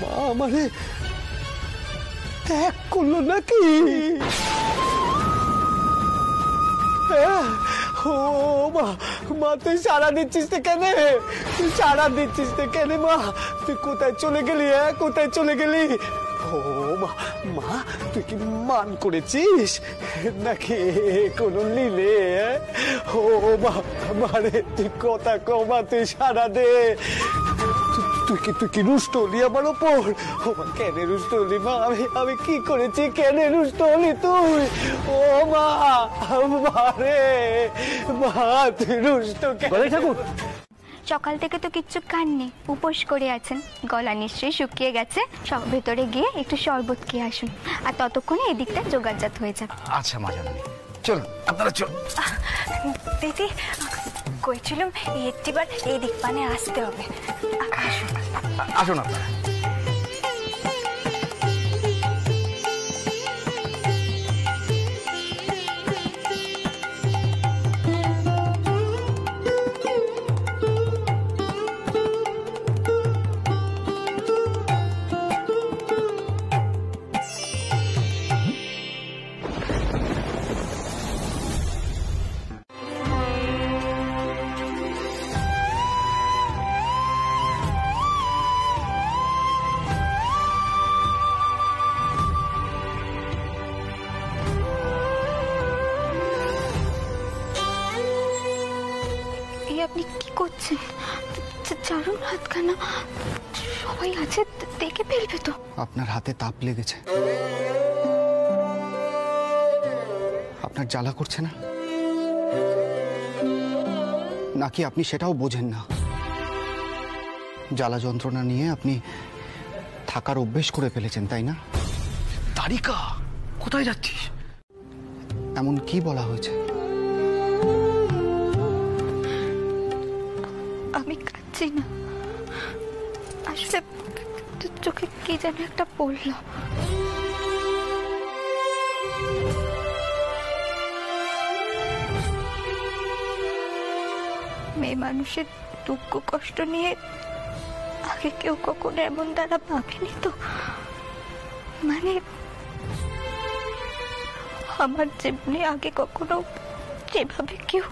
মা আমারে ত্যাগ করল নাকি? ও মা মা, তুই সারা দিচ্ছিস তো কেন? তুই সারা দিচ্ছিস তো কেন মা? তুই কোথায় চলে গেলি হ্যাঁ? কোথায় চলে গেলি? মা মা, তুই কি মান করেছিস? নাকি কোনো লিলে? ও মা মারে তুই কথা কমা তুই সারা দে। তুই- কি, তুই কি রুষ্ট হলি আমার ওপর? ও মা, কেন রুষ্ট হলি মা? আমি আমি কি করেছি? কেন রুষ্ট হলি তুই? ও মা মা রে, মা, তুই রুষ্ট কেন? ঠাকুর সকাল থেকে তো কিচ্ছু খাননি। উপোস করে আছেন। গলা নিশ্চয়ই শুকিয়ে গেছে। সব ভেতরে গিয়ে একটু শরবত খেয়ে আসুন। আর ততক্ষণে এদিকটা জোগাড়জাত হয়ে যাবে। আচ্ছা মা জানি চলুন আপনারা চলুন। দিদি কইছিলাম একটিবার এই দিক পানে আসতে হবে। আসুন। আসুন আপনারা। আপনার হাতে তাপ লেগেছে। আপনার জ্বালা করছে না? নাকি আপনি সেটাও বোঝেন না? জ্বালা যন্ত্রণা নিয়ে আপনি থাকার অভ্যেস করে ফেলেছেন তাই না? তারিকা কোথায় যাচ্ছিস? এমন কি বলা হয়েছে? আমি কাঁদছি না। আসলে চোখে কি যেন একটা পড়ল। মেয়ে মানুষের দুঃখ কষ্ট নিয়ে আগে কেউ কখনো এমন দ্বারা ভাবেনি তো? মানে আমার যেমনি আগে কখনো যেভাবে কেউ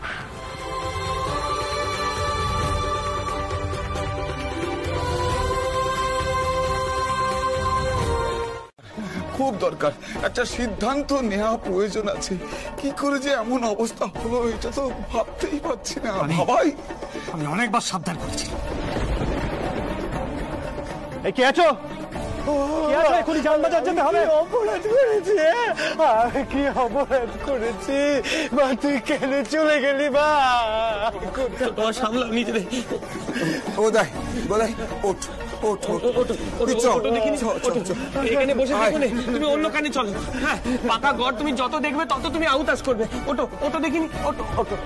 খুব দরকার। একটা সিদ্ধান্ত নেওয়া প্রয়োজন আছে। কি করে যে এমন অবস্থা হলো এটা তো ভাবতেই পারছি না। ভাবাই। আমি অনেকবার সাবধান করেছি। এই কে আছো? কি আছে? এখনই জান বাজার যেতে হবে। অপরাধ করেছি? আমি কি অপরাধ করেছি? মা তুই কেন চলে গেলি মা? তোমার সামলাও নিজেদের। ও বলাই ওঠ। ওঠ। এখানে বসে। থাকো তুমি অন্য কানে চলো। হ্যাঁ পাকা ঘর তুমি যত দেখবে তত তুমি আউতাস করবে। ওটো ওটো দেখিনি ওটো ওটো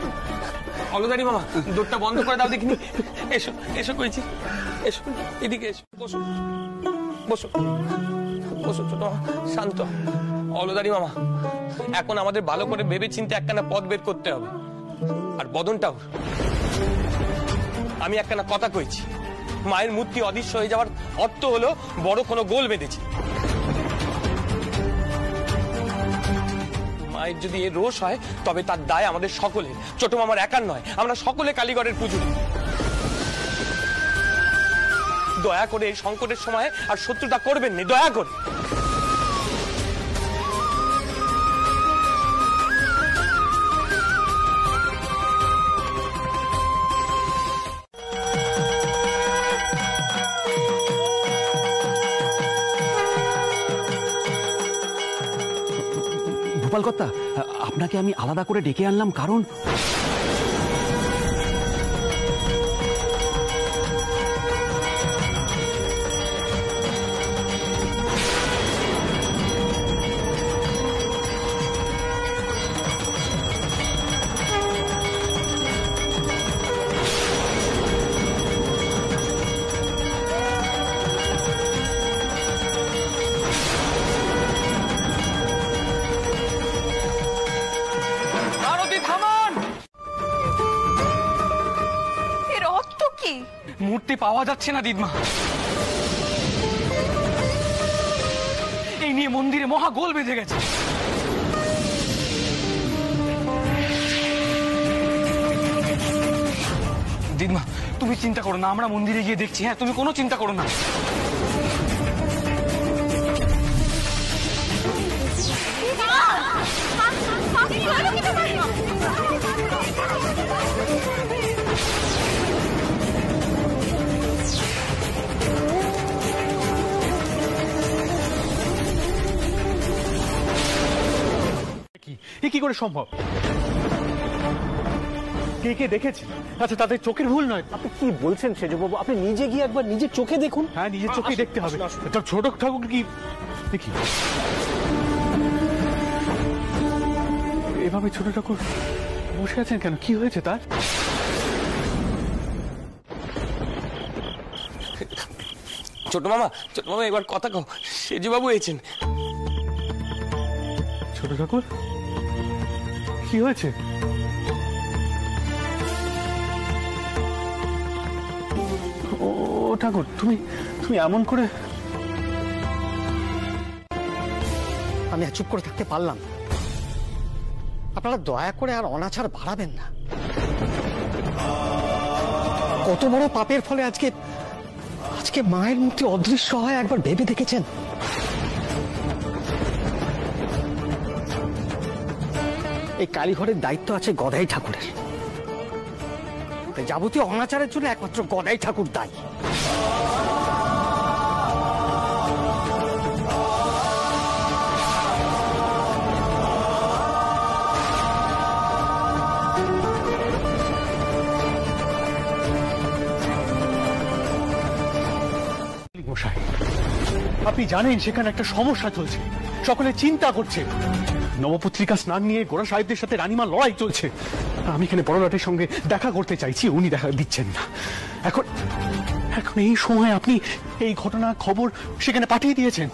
অলদারি মামা দোরটা বন্ধ করে দাও দেখিনি। এসো এসো কইছি। এসো এদিকে এসো। বসো বসো বসো ছোট শান্ত। অলদারি মামা এখন আমাদের ভালো করে ভেবে চিন্তে একখানা পথ বের করতে হবে। আর বদনটাও। আমি একখানা কথা কইছি। মায়ের মূর্তি অদৃশ্য হয়ে যাওয়ার অর্থ হলো বড় কোনো গোল বেঁধেছে। মায়ের যদি এ রোষ হয়, তবে তার দায় আমাদের সকলের। ছোট মামার একার নয়, আমরা সকলে কালীগড়ের পুজো। দয়া করে এই সংকটের সময় আর শত্রুতা করবেন না, দয়া করে। ভোপাল আপনাকে আমি আলাদা করে ডেকে আনলাম কারণ যাচ্ছে না দিদমা। এই নিয়ে মন্দিরে মহা গোল বেঁধে গেছে। দিদমা, তুমি চিন্তা করো না, আমরা মন্দিরে গিয়ে দেখছি হ্যাঁ তুমি কোনো চিন্তা করো না। করে সম্ভব? কে কে দেখেছে? আচ্ছা তাদের চোখের ভুল নয়। আপনি কি বলছেন সেজবাবু? আপনি নিজে গিয়ে একবার নিজের চোখে দেখুন। হ্যাঁ নিজের চোখেই দেখতে হবে। তা ছোট ঠাকুর কি? দেখি। এভাবে ছোট ঠাকুর বসে আছেন কেন? কি হয়েছে তার? ছোট মামা ছোট মামা এবার কথা কও। সেজুবাবু এসেছেন। ছোট ঠাকুর? কি হয়েছে? ঠাকুর, তুমি তুমি এমন করে আমি চুপ করে থাকতে পারলাম আপনারা দয়া করে আর অনাচার বাড়াবেন না। কত বড় পাপের ফলে আজকে আজকে মায়ের মূর্তি অদৃশ্য হয়, একবার ভেবে দেখেছেন? এই কালীঘরের দায়িত্ব আছে গদাই ঠাকুরের। যাবতীয় অনাচারের জন্য একমাত্র গদাই ঠাকুর দায়ী। আপনি জানেন সেখানে একটা সমস্যা চলছে। সকলে চিন্তা করছে। নবপত্রিকা স্নান নিয়ে গোড়া সাহেবদের সাথে রানীমা লড়াই চলছে। আমি এখানে বড়লাটের সঙ্গে দেখা করতে চাইছি উনি দেখা দিচ্ছেন না। এখন এখন এই সময় আপনি এই ঘটনা খবর সেখানে পাঠিয়ে দিয়েছেন।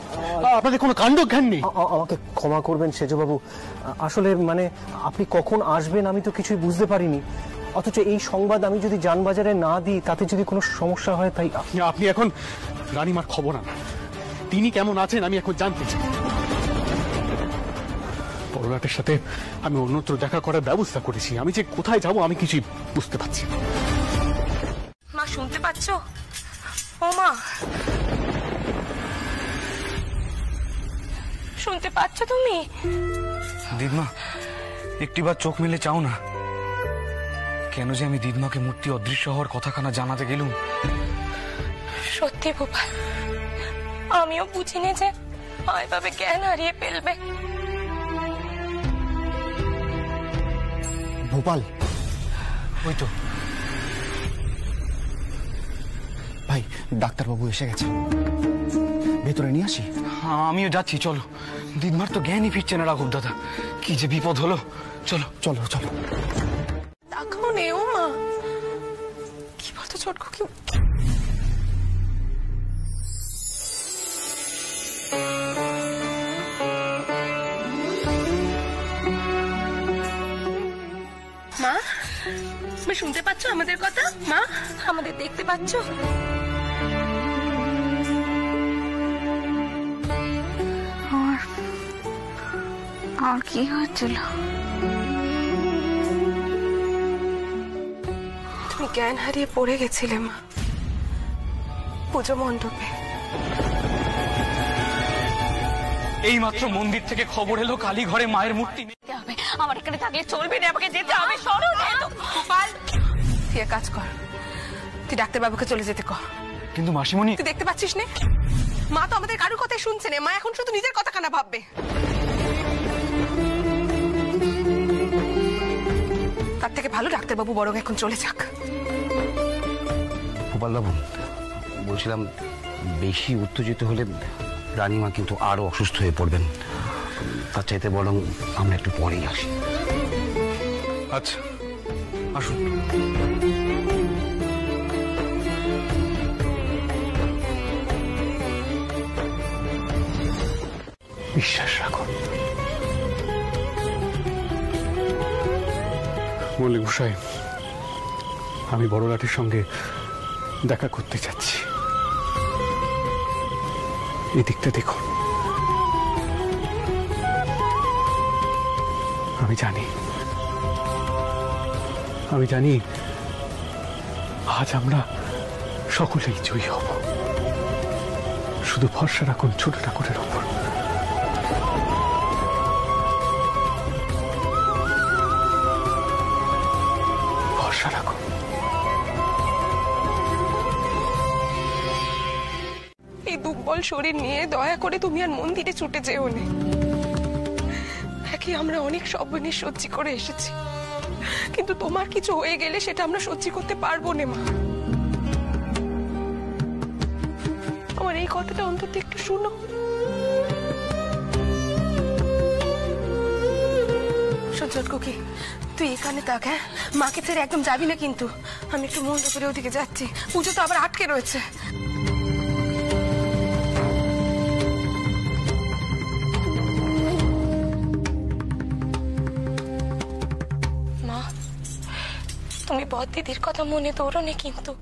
আপনাদের কোনো কাণ্ড জ্ঞান নেই আমাকে ক্ষমা করবেন সেজবাবু। আসলে মানে আপনি কখন আসবেন আমি তো কিছুই বুঝতে পারিনি। অথচ এই সংবাদ আমি যদি যানবাজারে না দিই তাতে যদি কোনো সমস্যা হয় তাই আপনি এখন রানীমার খবর আনান। তিনি কেমন আছেন আমি এখন জানতে চাই। বড়লাটের সাথে আমি অন্যত্র দেখা করার ব্যবস্থা করেছি। আমি যে কোথায় যাব আমি কিছুই বুঝতে পারছি না। মা শুনতে পাচ্ছ? ও মা। শুনতে পাচ্ছ তুমি? দিদমা একটিবার চোখ মেলে চাও না। কেন যে আমি দিদমাকে মূর্তি অদৃশ্য হওয়ার কথাখানা জানাতে গেলুম? সত্যি ভোপাল আমিও বুঝিনি যে মা এভাবে জ্ঞান হারিয়ে ফেলবে। ভোপাল। ওই তো। ভাই ডাক্তারবাবু এসে গেছে। ভেতরে নিয়ে আসি? হ্যাঁ, আমিও যাচ্ছি চলো। দিনমার তো জ্ঞানই ফিরছে না রাঘব দাদা। কি যে বিপদ হলো। চলো। চলো চলো। তাকাও নেও মা। কি বলতো ছোটকু কি তুমি শুনতে পাচ্ছ আমাদের কথা? মা? আমাদের দেখতে পাচ্ছ? আর আর কি হচ্ছিল তুমি জ্ঞান হারিয়ে পড়ে গেছিলে মা। পুজো মণ্ডপে। এই মাত্র মন্দির থেকে খবর এলো কালী ঘরে মায়ের মূর্তি নেই যেতে হবে। আমার এখানে থাকলে চলবে না আমাকে যেতে হবে। সরো গোপাল। তুই এক কাজ কর। তুই ডাক্তারবাবুকে চলে যেতে কর। কিন্তু মাসিমণি তুই দেখতে পাচ্ছিস না? মা তো আমাদের কারোর কথাই শুনছে না। মা এখন শুধু নিজের কথা কানা ভাববে। তার থেকে ভালো ডাক্তারবাবু বরং এখন চলে যাক। গোপালবাবু বলছিলাম বেশি উত্তেজিত হলে রানীমা কিন্তু আরও অসুস্থ হয়ে পড়বেন। তার চাইতে বরং আমরা একটু পরেই আসি। আচ্ছা আসুন। বিশ্বাস রাখুন মল্লিক গোসাই আমি বড়লাটের সঙ্গে দেখা করতে যাচ্ছি এদিকটা দেখুন। আমি জানি। আমি জানি আজ আমরা সকলেই জয়ী হব। শুধু ভরসা রাখুন ছোট ঠাকুরের ওপর দুর্বল শরীর নিয়ে দয়া করে তুমি আর মন্দিরে ছুটে যেও নে। আমরা অনেক সব্বনে সহ্য করে এসেছি। কিন্তু তোমার কিছু হয়ে গেলে সেটা আমরা সহ্য করতে পারব না, মা। আমার এই কথাটা অন্তত একটু শুনো। সজ্জল কুকি তুই এখানে থাক হ্যাঁ? মাকে ছেড়ে একদম যাবি না কিন্তু। আমি একটু মন্দ করে ওদিকে যাচ্ছি। পুজো তো আবার আটকে রয়েছে। দিদির কথা মনে তোরো নে কিন্তু।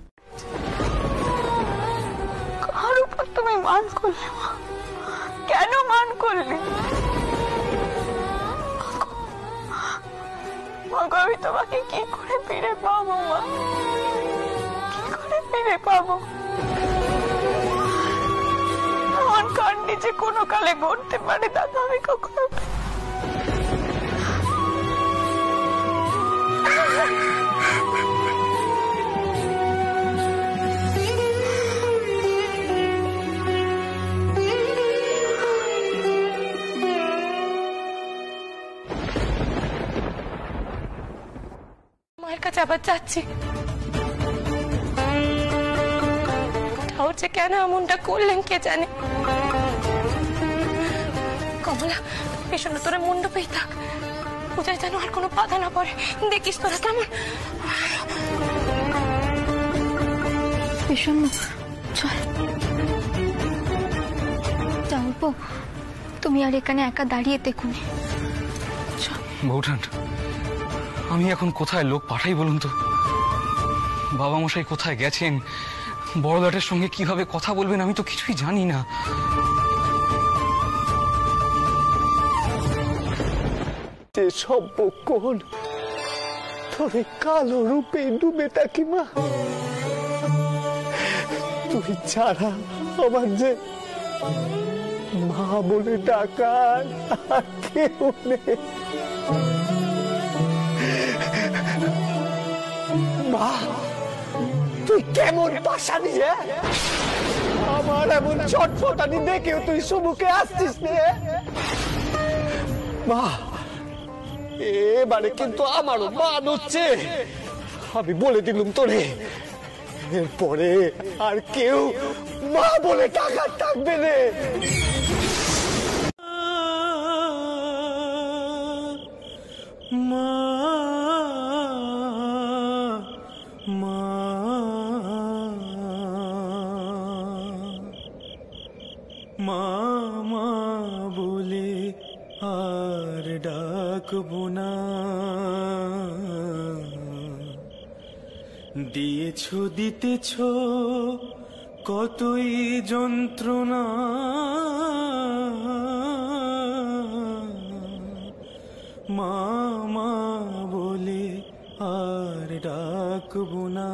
কার উপর তুমি মান করলে কেন মান করলে আমি তোমাকে কি করে ফিরে পাবো মা? কি করে ফিরে পাবো? আমার কাণ্ডে যে কোনো কালে ঘটতে পারে দাদা আমি কখনো কাছে আবার যাচ্ছি যে কেন এমনটা করলেন কে জানে? কমলা ভীষণ তোরা মণ্ডপেই থাক। পূজায় যেন আর কোনো বাধা না পড়ে। দেখিস তোরা কেমন? চল। যাব তুমি আর এখানে একা দাঁড়িয়ে দেখুন। বৌঠান আমি এখন কোথায় লোক পাঠাই বলুন তো? বাবা মশাই কোথায় গেছেন? বড়লাটের সঙ্গে কীভাবে কথা বলবেন আমি তো কিছুই জানি না। যে তোর কালো রূপে ডুবে থাকি মা। তুই ছাড়া আমার যে মা বলে ডাকার কেউ নেই। মা, তুই কেমন পাশানি হ্যাঁ আমার এমন ছটফটানি দেখেও তুই সমুখে আসছিস নে মা, এবারে কিন্তু আমারও মান হচ্ছে। আমি বলে দিলুম তোরে, এরপরে আর কেউ মা বলে টাকা থাকবে রে মা ডাকবো না দিয়েছ দিতেছ কতই যন্ত্রণা। মা মা বলে আর ডাকবো না।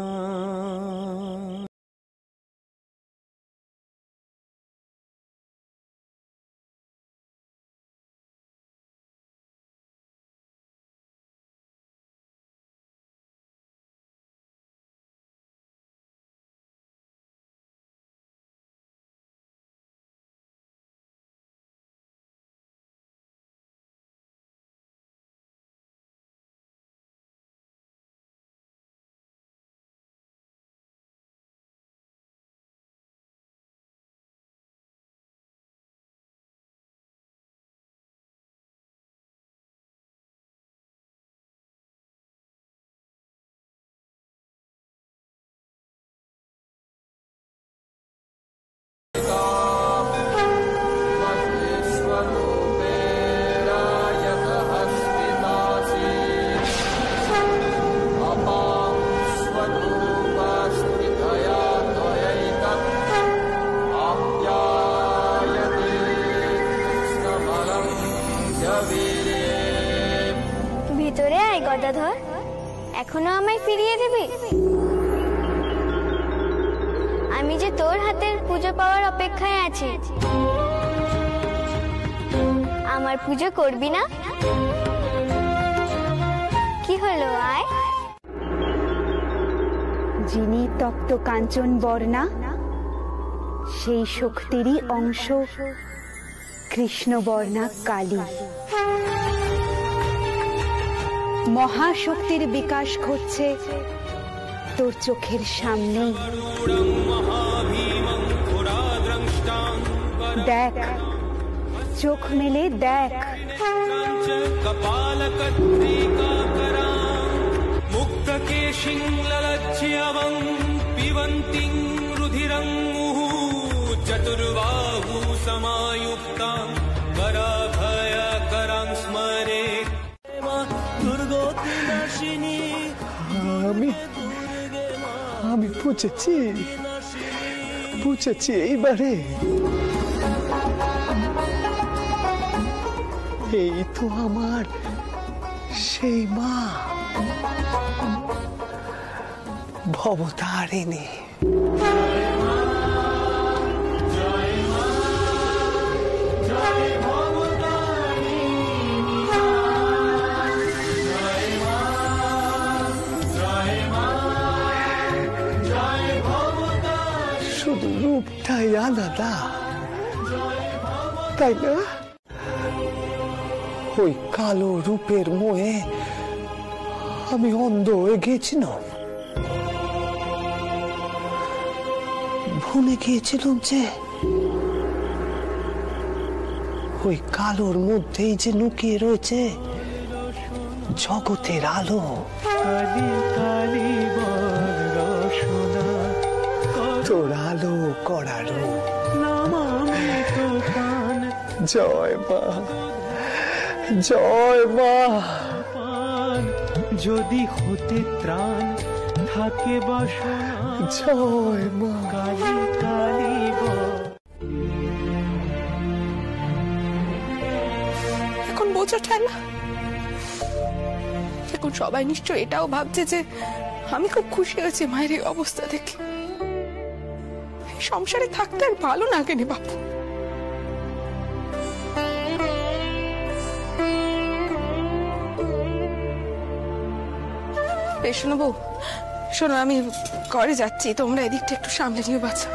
পুজো করবি না? কি হলো, আয়? যিনি তপ্ত কাঞ্চন বর্ণা, সেই শক্তিরই অংশ কৃষ্ণবর্ণা কালী। মহাশক্তির বিকাশ ঘটছে তোর চোখের সামনে। দেখ, চোখ মেলে দেখ। मुक्तकेशिङ्ललज्ज्यवम् पिबन्तीं रुधिरङ्मुः चतुर्बाहु समायुक्तां कराभयकरां स्मरे दुर्गोतिनाशिनी আমি আমি বুঝেছি বুঝেছি এইবারে এই তো আমার সেই মা। ভবতারিণী। শুধু রূপটাই আলাদা। তাই না? ওই কালো রূপের মোহে আমি অন্ধ হয়ে গেছিলাম ভুলে গিয়েছিলাম যে ওই কালোর মধ্যেই যে লুকিয়ে রয়েছে জগতের আলো। কালি কালি তোর আলো তো জয় মা। জয় মা। পান যদি হতে ত্রাণ থাকে বাসনা জয় মা। কালি কালি এখন বোঝো ঠেলা। এখন সবাই নিশ্চয় এটাও ভাবছে যে আমি খুব খুশি হয়েছি মায়ের এই অবস্থা দেখে। সংসারে থাকতে আর ভালো না কেনে বাপু। এই শোনো বউ। শোনো আমি ঘরে যাচ্ছি তোমরা এদিকটা একটু সামনে নিয়ে বাঁচা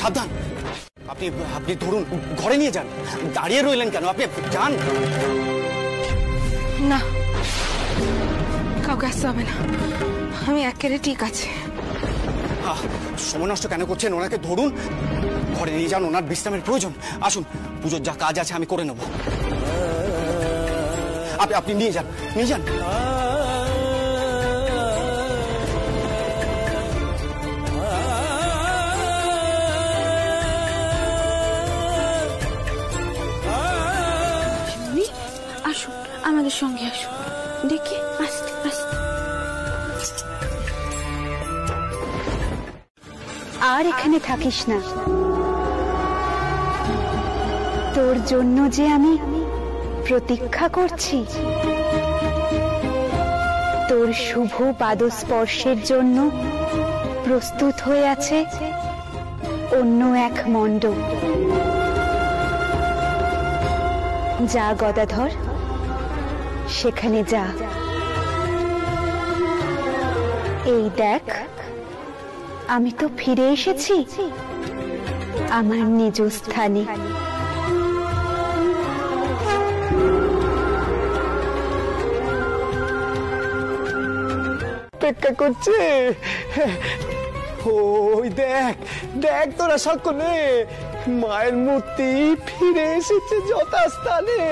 সাবধান। আপনি আপনি ধরুন ঘরে নিয়ে যান। দাঁড়িয়ে রইলেন কেন? আপনি যান। না কাউকে আসতে হবে না। আমি একেবারে ঠিক আছে সময় নষ্ট কেন করছেন? ওনাকে ধরুন। ঘরে নিয়ে যান, ওনার বিশ্রামের প্রয়োজন। আসুন, পুজোর যা কাজ আছে আমি করে নেব। আপনি আপনি নিয়ে যান নিয়ে যান। এখানে থাকিস না। তোর জন্য যে আমি প্রতীক্ষা করছি, তোর শুভ পাদস্পর্শের জন্য প্রস্তুত হয়ে আছে অন্য এক মণ্ডপ। যা গদাধর, সেখানে যা। এই দেখ আমি তো ফিরে এসেছি। আমার নিজ স্থানে অপেক্ষা করছে। ওই দেখ দেখ তোরা সকলে। মায়ের মূর্তি ফিরে এসেছে যথাস্থানে।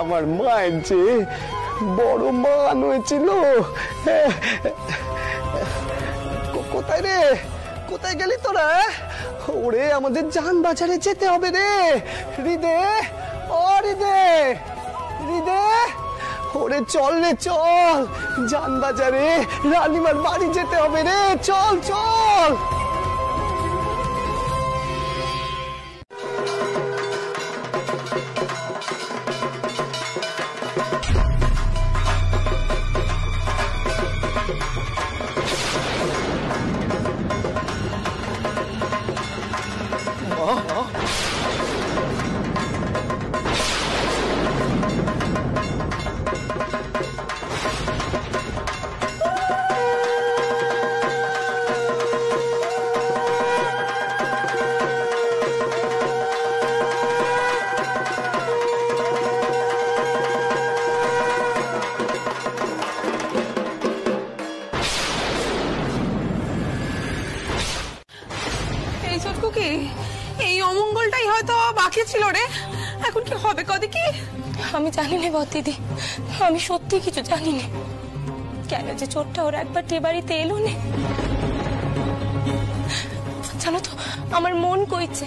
আমার মায়ের যে বড় মান হয়েছিল। কোথায় রে? কোথায় গেলি তোরা? ওরে, আমাদের যান বাজারে যেতে হবে রে। হৃদে, ও হৃদে হৃদে। ওরে, চল রে, চল। যান বাজারে রানীমার বাড়ি যেতে হবে রে। চল চল। বর দিদি। আমি সত্যি কিছু কেন যে চোরটা ওর একবার বাড়িতে এলো জানো তো, আমার মন কইছে,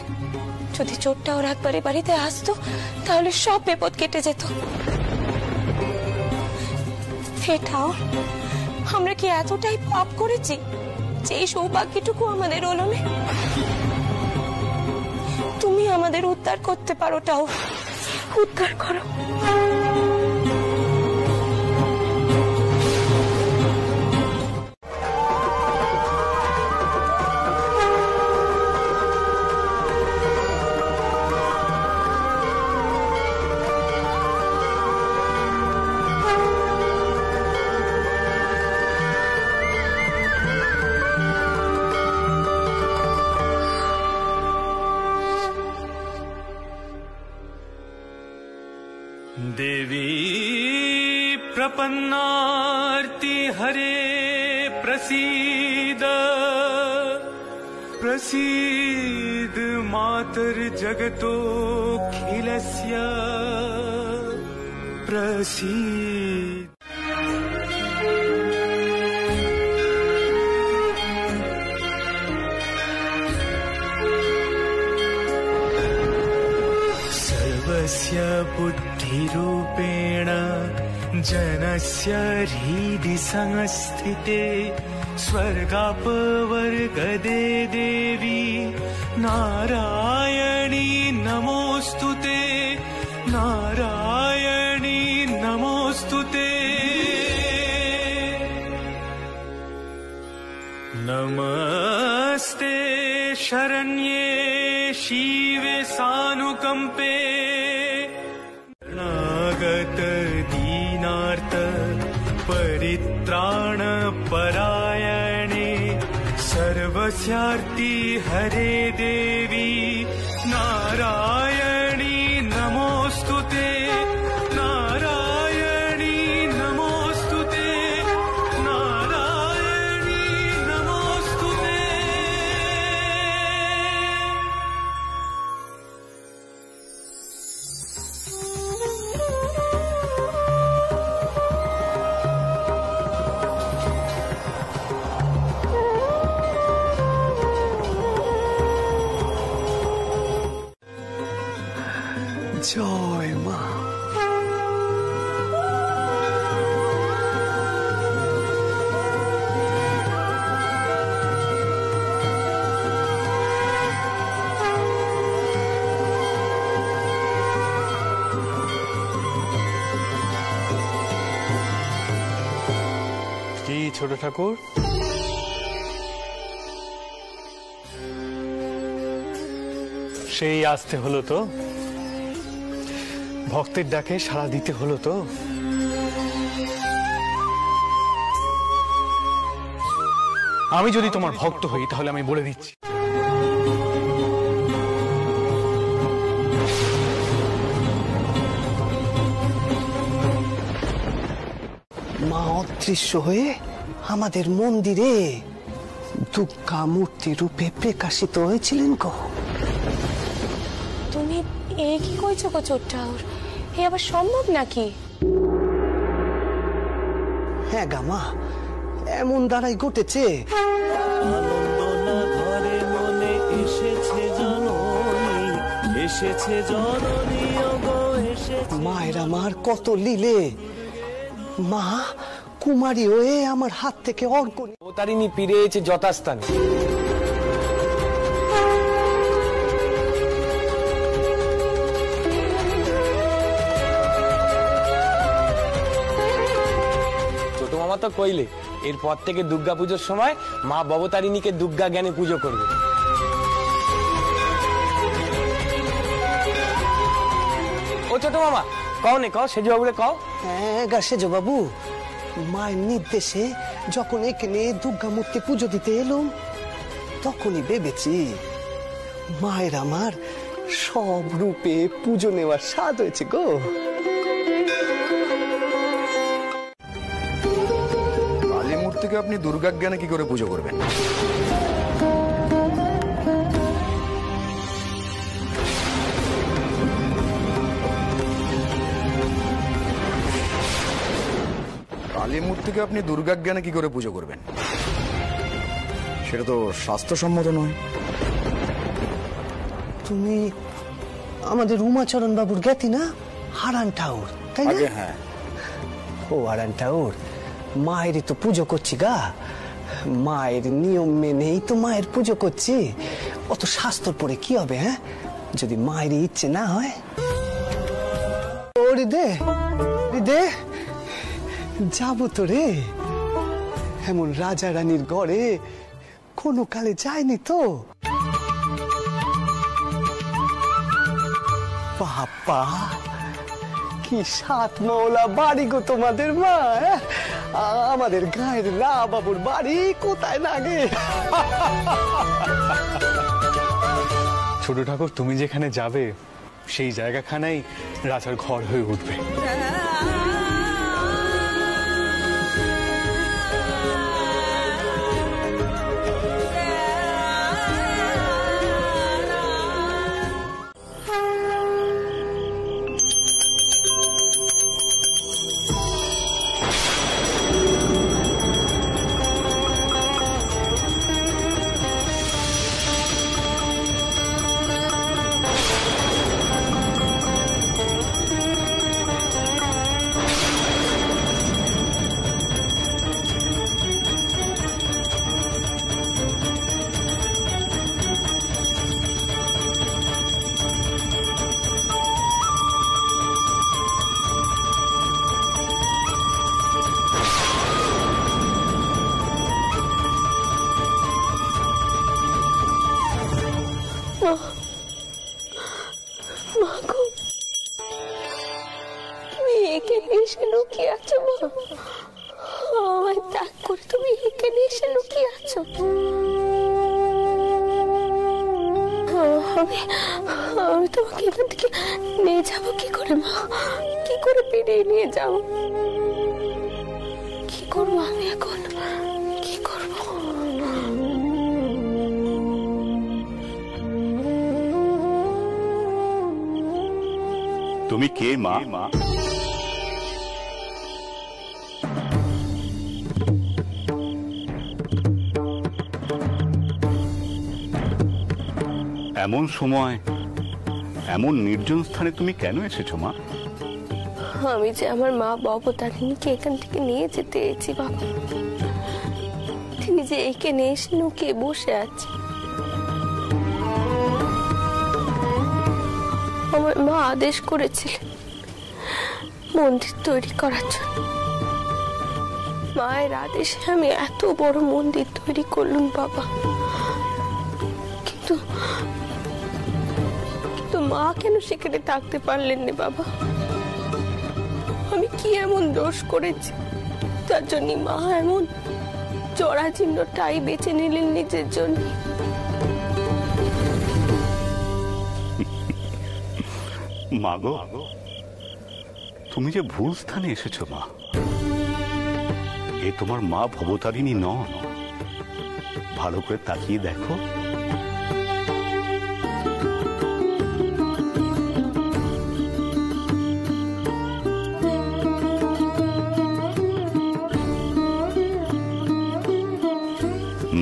যদি চোরটা ওর একবার বাড়িতে আসতো, তাহলে সব বিপদ কেটে যেত। সেটাও আমরা কি এতটাই পাপ করেছি যে সৌভাগ্যটুকু আমাদের হলো না? তুমি আমাদের উদ্ধার করতে পারো তাও উদ্ধার করো। प्रपन्नार्ति हरे प्रसीद। प्रसीद मातर्जगतो खिलस्य। प्रसीद। सर्वस्य बुद्धिरूपेण जनस्य हृदि संस्थिते स्वर्गापवर्गदे देवी। नारायणी नमोऽस्तु ते नारायणी नमोऽस्तु ते। नमस्ते शरण्ये शिवे सानुकम्पे। नागत सर्वस्यार्ति हरे देवी। ছোট ঠাকুর। সেই আসতে হলো তো। ভক্তের ডাকে সাড়া দিতে হলো তো। আমি যদি তোমার ভক্ত হই, তাহলে আমি বলে দিচ্ছি। মা অদৃশ্য হয়ে আমাদের মন্দিরে দুর্গা মূর্তি রূপে প্রকাশিত হয়েছিলেন গো। তুমি এ কি কইছো গো চোরটা ওর এ আবার সম্ভব নাকি? হ্যাঁ গামা এমন দ্বারাই ঘটেছে। ঘরে মনে এসেছে জননী এসেছে জননী মায়ের আমার কত লীলে। মা কুমারী হয়ে আমার হাত থেকে অর্ক অবতারিণী ফিরেছে যথাস্থানে। ছোট মামা তো কইলে এরপর থেকে দুর্গা পুজোর সময় মা ববতারিণীকে দুর্গা জ্ঞানে পুজো করবে। ও ছোট মামা কও নে কও সেজু বাবুরে কও। হ্যাঁ গা সেজ বাবু মায়ের নির্দেশে যখন এখানে দুর্গা মূর্তি পুজো দিতে এলুম তখনই ভেবেছি মায়ের আমার সব রূপে পুজো নেওয়ার স্বাদ হয়েছে গো। কালী মূর্তিকে আপনি দুর্গাজ্ঞানে কি করে পুজো করবেন? কালী মূর্তিকে আপনি দুর্গাজ্ঞানে কি করে পুজো করবেন? সেটা তো স্বাস্থ্যসম্মত নয়। তুমি আমাদের উমাচরণ বাবুর জ্ঞাতি না? হারান ঠাউর তাই না? হ্যাঁ। ও হারান ঠাউর মায়েরই তো পুজো করছি গা। মায়ের নিয়ম মেনেই তো মায়ের পুজো করছি। অত শাস্ত্র পড়ে কি হবে হ্যাঁ? যদি মায়ের ইচ্ছে না হয়। ও দে দে। যাব তো রে এমন রাজা রানীর গড়ে কোনো কালে যায়নি তো? বাবা কি সাত মৌলা বাড়ি গো তোমাদের মা হ্যাঁ? আমাদের গায়ের রা বাবুর বাড়ি কোথায় লাগে ছোট ঠাকুর তুমি যেখানে যাবে সেই জায়গাখানাই রাজার ঘর হয়ে উঠবে। আমি আমি তোমাকে এখান থেকে নিয়ে যাব। কি করে, মা? কি করে পেরিয়ে নিয়ে যাও? কি করব আমি এখন? কি করব? তুমি কে মা মা? এমন সময়, এমন নির্জন স্থানে তুমি কেন এসেছ, মা? আমি যে আমার মা ববতারিণীকে এখান থেকে নিয়ে যেতে এসেছি, বাবা। তিনি যে এখানে এসে লুকিয়ে বসে আছে আমার মা আদেশ করেছিলেন মন্দির তৈরি করার জন্য। মায়ের আদেশে আমি এত বড় মন্দির তৈরি করলুম, বাবা। মা কেন সেখানে থাকতে পারলেন না বাবা? আমি কি এমন দোষ করেছি? তার জন্য মা এমন জরাজীর্ণটাই বেছে নিলেন নিজের জন্য। মাগো তুমি যে ভুল স্থানে এসেছ মা, এ তোমার মা ভবতারিণী নন। ভালো করে তাকিয়ে দেখো।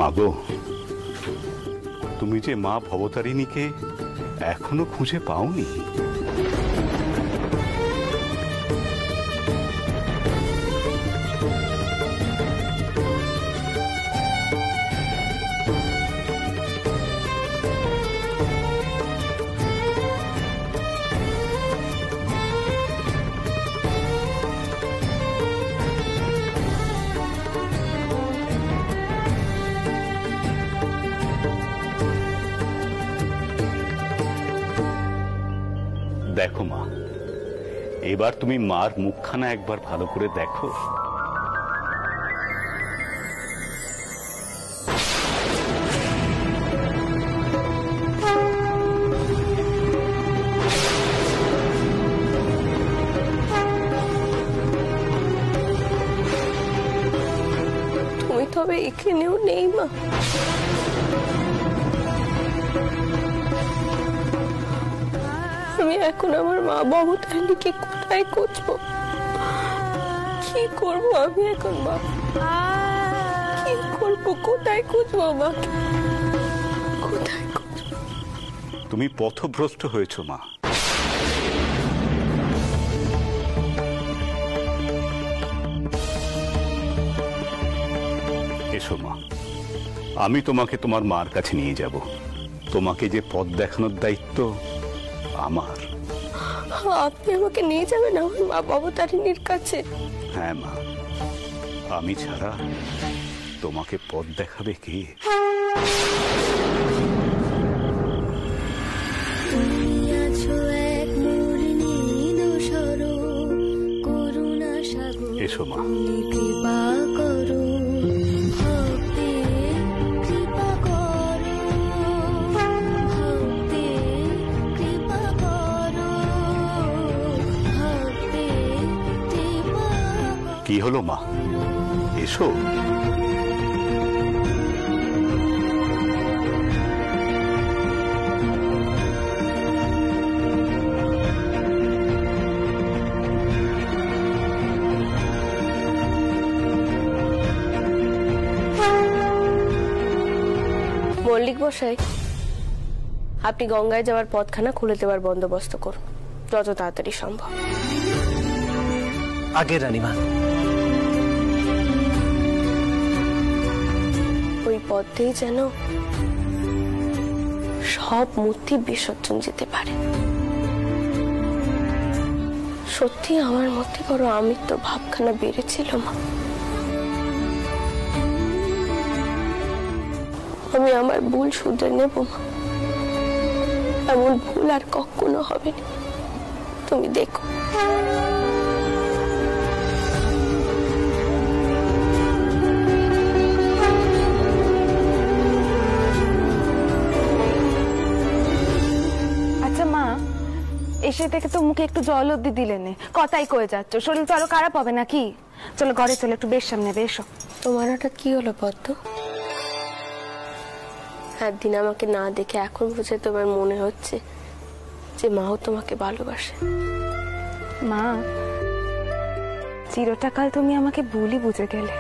মাগো। তুমি যে মা ভবতারিণীকে এখনও খুঁজে পাওনি? এবার তুমি মার মুখখানা একবার ভালো করে দেখো। তুমি তবে এখানেও নেই, মা। আমি এখন আমার মা বাবুতালিকে কোথায় খুঁজবো। কি করব আমি এখন, মা? কি করব? কোথায় খুঁজবো মা কোথায় তুমি পথভ্রষ্ট হয়েছো, মা। এসো, মা। আমি তোমাকে তোমার মার কাছে নিয়ে যাব। তোমাকে যে পথ দেখানোর দায়িত্ব আমার। আপনি আমাকে নিয়ে যাবেন আমার মা বাবুতারিণীর কাছে। হ্যাঁ মা। আমি ছাড়া তোমাকে পথ দেখাবে কে? এসো মা। হলো মা। এসো। মল্লিক মশাই আপনি গঙ্গায় যাওয়ার পথখানা খুলে দেওয়ার বন্দোবস্ত করুন। যত তাড়াতাড়ি সম্ভব। আগে রানীমা পথেই যেন সব মূর্তি বিসর্জন যেতে পারে। সত্যি আমার মধ্যে বড় আমিত্ব ভাবখানা বেড়েছিল, মা। আমি আমার ভুল শুধরে নেব, মা। এমন ভুল আর কখনো হবে না। তুমি দেখো। এসে থেকে তো মুখে একটু জল অব্দি দিলে নে। কথাই কয়ে যাচ্ছ। শরীর তো আরও খারাপ হবে নাকি? চলো ঘরে চলো একটু বেশ সামনে এসো তোমার হঠাৎ কি হলো পদ্ম একদিন আমাকে না দেখে এখন বুঝে তোমার মনে হচ্ছে যে মাও তোমাকে ভালোবাসে। মা চিরটা কাল তুমি আমাকে ভুলই বুঝে গেলে।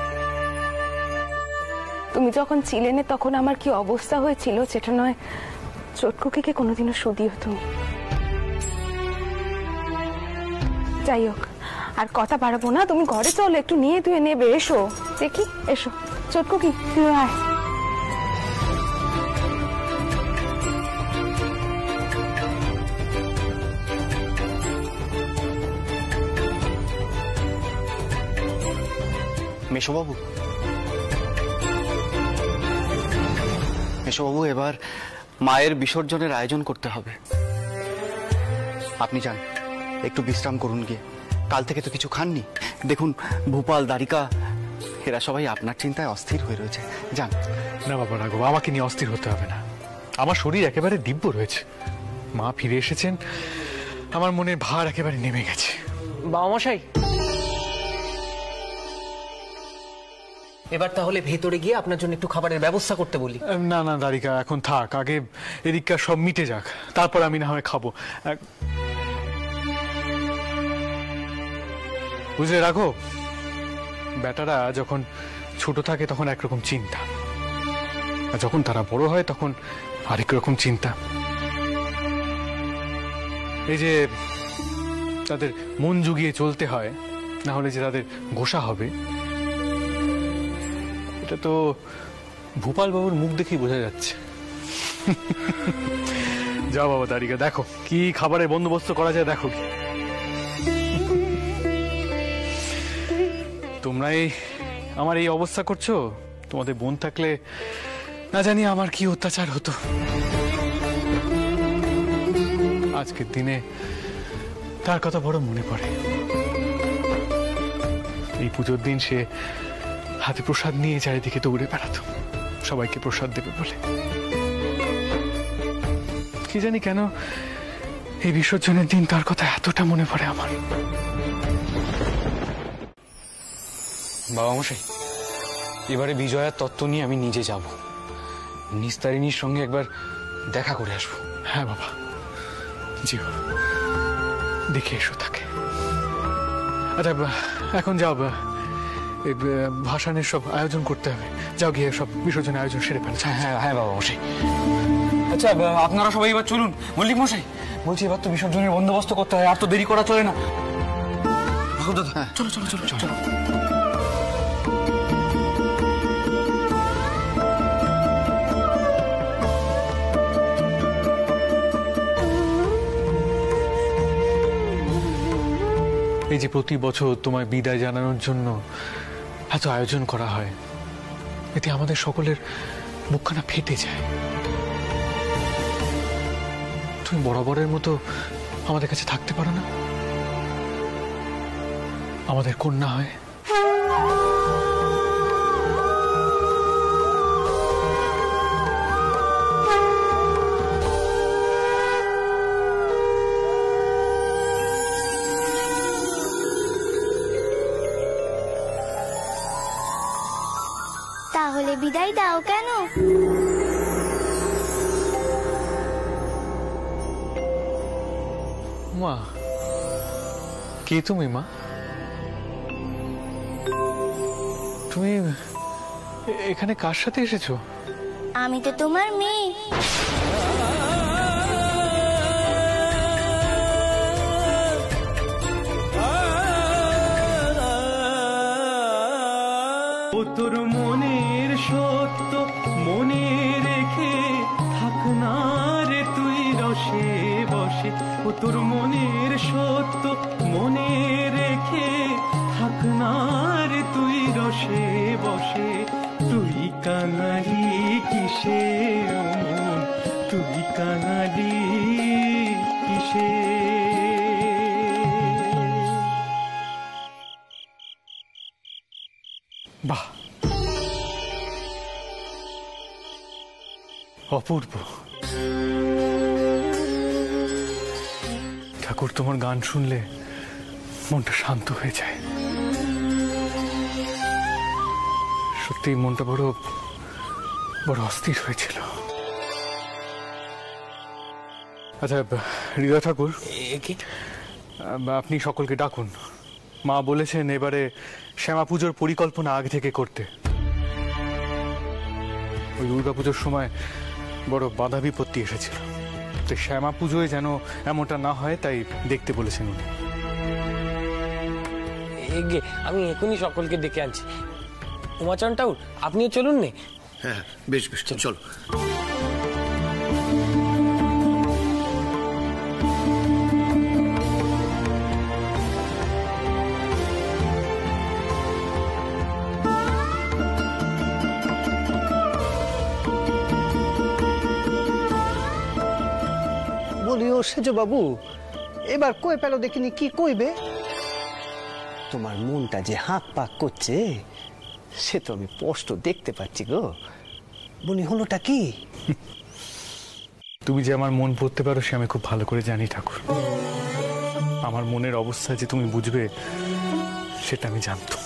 তুমি যখন ছিলেনে তখন আমার কি অবস্থা হয়েছিল সেটা নয়। চটকুকে কোনোদিনও সুদিও তুমি? যাই হোক, আর কথা বাড়াবো না। তুমি ঘরে চলো, একটু নিয়ে ধুয়ে নেবে, এসো। দেখি, এসো। চটকুকি তুই আয়। মেশোবাবু। মেশোবাবু, এবার মায়ের বিসর্জনের আয়োজন করতে হবে। আপনি যান। একটু বিশ্রাম করুন গিয়ে। কাল থেকে তো কিছু খাননি। দেখুন ভূপাল দ্বারিকা এরা সবাই আপনার চিন্তায় অস্থির হয়ে রয়েছে। যান। না বাবা রাঘব আমাকে নিয়ে অস্থির হতে হবে না। আমার শরীর একেবারে দিব্য রয়েছে। মা ফিরে এসেছেন। আমার মনের ভার একেবারে নেমে গেছে। বাবা মশাই এবার তাহলে ভেতরে গিয়ে আপনার জন্য একটু খাবারের ব্যবস্থা করতে বলি। না না দারিকা এখন থাক। আগে এদিককার সব মিটে যাক। তারপর আমি না হয় খাব। বুঝলে রাখো। বেটারা যখন ছোট থাকে তখন একরকম চিন্তা। আর যখন তারা বড় হয় তখন আরেক রকম চিন্তা। এই যে তাদের মন জুগিয়ে চলতে হয়, না হলে যে তাদের গোসা হবে, এটা তো ভূপাল বাবুর মুখ দেখেই বোঝা যাচ্ছে। যাও বাবা দাঁড়িয়ে দেখো কি খাবারের বন্দোবস্ত করা যায়, দেখো কি। তোমরা এই আমার এই অবস্থা করছ? তোমাদের বোন থাকলে না জানি আমার কি অত্যাচার হতো। আজকের দিনে তার কথা বড় মনে পড়ে। এই পুজোর দিন সে হাতে প্রসাদ নিয়ে চারিদিকে দৌড়ে বেড়াতো। সবাইকে প্রসাদ দেবে বলে। কি জানি কেন এই বিসর্জনের দিন তার কথা এতটা মনে পড়ে আমার। বাবা মশাই এবারে বিজয়ার তত্ত্ব নিয়ে আমি নিজে যাব। নিস্তারিণীর সঙ্গে একবার দেখা করে আসব। হ্যাঁ বাবা। জিও দেখে এসো তাকে। আচ্ছা এখন যাও ভাসানের সব আয়োজন করতে হবে। যাও গিয়ে সব বিসর্জনের আয়োজন সেরে ফেলো। হ্যাঁ হ্যাঁ হ্যাঁ বাবা মশাই আচ্ছা আপনারা সবাই এবার চলুন। মল্লিক মশাই বলছি এবার তো বিসর্জনের বন্দোবস্ত করতে হয় আর তো দেরি করা চলে না। ভাগো চলো চলো চলো। চলো। এই যে প্রতি বছর তোমায় বিদায় জানানোর জন্য এত আয়োজন করা হয়, এতে আমাদের সকলের মুখখানা ফেটে যায়। তুমি বরাবরের মতো আমাদের কাছে থাকতে পারো না? আমাদের কন্যা হয়। বিদায় দাও কেন? মা কে তুমি মা? তুমি এখানে কার সাথে এসেছ? আমি তো তোমার মেয়ে। শুনলে মনটা শান্ত হয়ে যায়। সত্যি মনটা বড় বড় অস্থির হয়েছিল। আচ্ছা হৃদয় ঠাকুর। আপনি সকলকে ডাকুন। মা বলেছেন এবারে শ্যামা পুজোর পরিকল্পনা আগে থেকে করতে। ওই দুর্গা পুজোর সময় বড় বাধা বিপত্তি এসেছিল। তো শ্যামা পুজোয় যেন এমনটা না হয় তাই দেখতে বলেছেন উনি। এগে আমি এখনই সকলকে ডেকে আনছি। উমাচরণ টাউর আপনিও চলুন নে। হ্যাঁ বেশ বেশ চলো। সেজ বাবু এবার কই পেল দেখিনি কি কইবে? তোমার মনটা যে হাঁক পাক করছে সে তো আমি স্পষ্ট দেখতে পাচ্ছি গো। বলি হলোটা কি? তুমি যে আমার মন পড়তে পারো সে আমি খুব ভালো করে জানি ঠাকুর। আমার মনের অবস্থা যে তুমি বুঝবে সেটা আমি জানতাম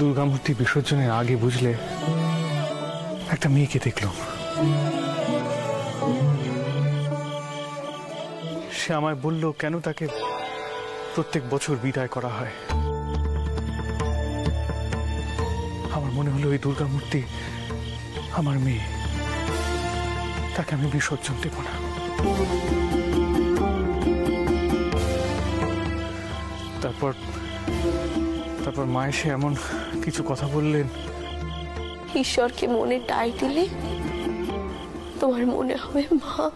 দুর্গামূর্তি বিসর্জনের আগে বুঝলে একটা মেয়েকে দেখলাম সে আমায় বলল, কেন তাকে প্রত্যেক বছর বিদায় করা হয়? আমার মনে হলো এই দুর্গামূর্তি আমার মেয়ে। তাকে আমি বিসর্জন দেব না। তারপর তারপর মা এসে এমন কিছু কথা বললেন। ঈশ্বরকে মনে টাই দিলে তোমার মনে হবে মা।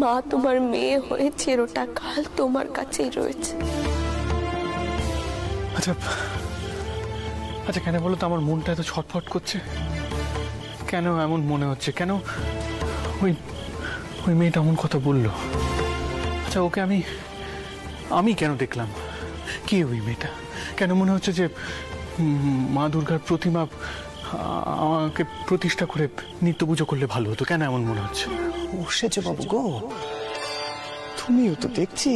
মা, তোমার মেয়ে হয়ে চিরটা কাল তোমার কাছেই রয়েছে। আচ্ছা আচ্ছা কেন বলো তো আমার মনটা এত ছটফট করছে? কেন এমন মনে হচ্ছে? কেন ওই ওই মেয়েটা এমন কথা বলল? আচ্ছা ওকে আমি আমি কেন দেখলাম? কে ওই মেয়েটা? কেন মনে হচ্ছে যে মা দুর্গার প্রতিমা আমাকে প্রতিষ্ঠা করে নিত্য পুজো করলে ভালো হতো? কেন এমন মনে হচ্ছে? সেজে বাবু গো তুমিও তো দেখছি